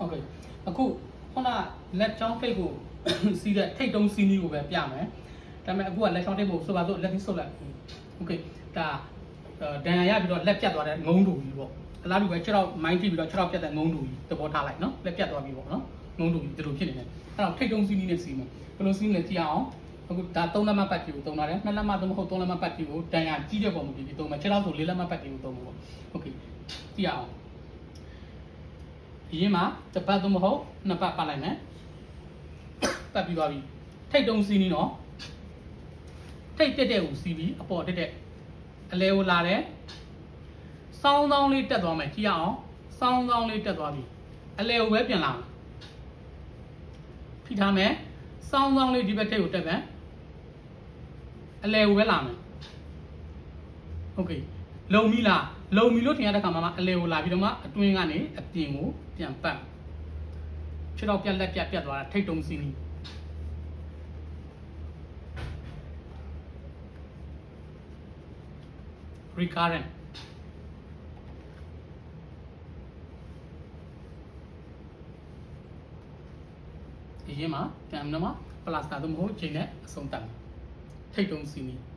โอเคအခုခုနလက်ချောင်းထိတ်ကို စီးတဲ့ထိတ်တုံးစီးနီးကိုပဲပြမယ်ဒါပေမဲ့အခုကလက်ချောင်းထိတ်ကိုဆိုပါစို့လက်ပြီးဆုပ်လိုက်โอเคဒါဒဏ်ရာရပြီးတော့လက်ပြတ်သွားတဲ့ငုံတူကြီးပေါ့အလားတူပဲခြေထောက်မိုင်းထိပြီးတော့ခြေထောက်ပြတ်တဲ့ငုံတူကြီးသဘောထားလိုက်နော်လက်ပြတ်သွားပြီပေါ့နော်ငုံတူကြီးဒီလိုဖြစ်နေတယ်အဲ့တော့ထိတ်တုံးစီးနီးနဲ့စီးမယ်ဘယ်လိုစီးမလဲကြည့်အောင်အခုဒါ3လက်မပတ်တီကိုတုံးတာတယ်2လက်မသို့မဟုတ်3လက်မပတ်တီကိုဒဏ်ရာကြီးတဲ့ပုံမပြီးပြီးတုံးမယ်ခြေထောက်ဆို4လက်မပတ်တီကိုတုံးမှာပေါ့โอเคကြည့်အောင် ဒီရင်မှာတစ်ပတ်သို့မဟုတ်နှစ်ပတ်ပတ်လိုက်မယ်ပတ်ပြီးသွားပြီထိတ်တုံးစီးနီးနော်ထိတ်တက်တဲ့ကိုစီးပြီးအပေါ်တက်တဲ့အလဲကိုလာတယ်စောင်းစောင်းလေးတက်သွားမယ်ကြည့်အောင်စောင်းစောင်းလေးတက်သွားပြီအလဲကိုပဲပြန်လာမယ်ဖိထားမယ်စောင်းစောင်းလေးဒီဘက်ထိတ်ကိုတက်မယ်အလဲကိုပဲလာမယ်โอเค လုံပြီလားလုံပြီလို့ထင်ရတဲ့ခါမှာအလဲကိုလာပြီးတော့မှအတွင်းကနေအပြင်ကိုပြန်ပတ်ခြေတော့ပြက်လက်ပြက်ပြက်သွားတာထိတ်တုံစီးနီး recurrent ဒီရင်မှာကံနမပလာစတာတို့မဟုတ်ချိန်နဲ့အဆုံးတတ်ထိတ်တုံးစီနီး